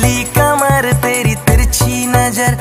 खुली कमर तेरी तिरछी नज़र।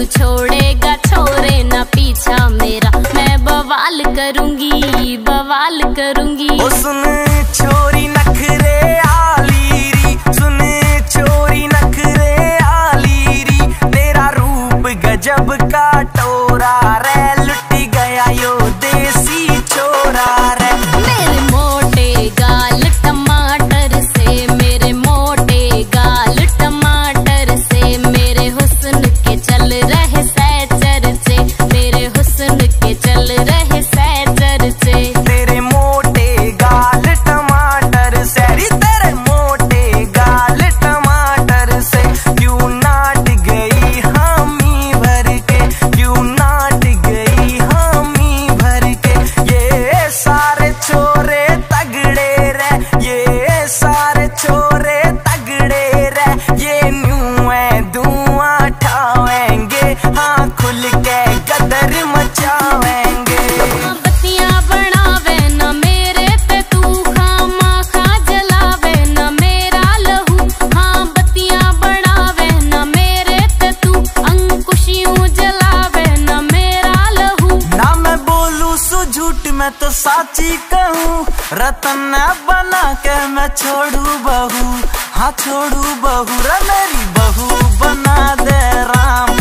तू छोड़ेगा छोरे ना पीछा मेरा। मैं बवाल करूँगी बवाल करूँगी। ओ सुन छोरी नखरे आलीरी, सुन छोरी नखरे आलीरी। तेरा रूप गजब का रतना बना के मैं छोड़ू बहू। हाँ छोड़ू बहू रा मेरी बहू। बना दे राम।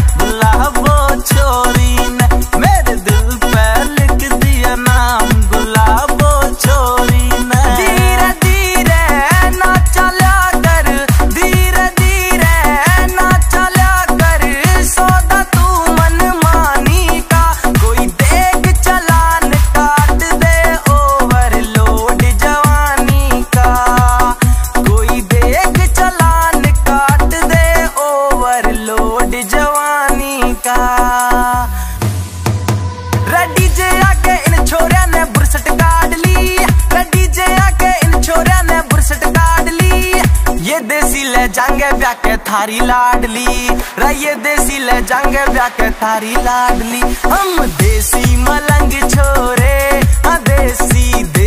बुरसट ये देसी जांगे ब्या के थारी लाडली रा ये देसी ले जांगे ब्या के थारी लाडली हम देसी मलंग छोरे हाँ देसी दे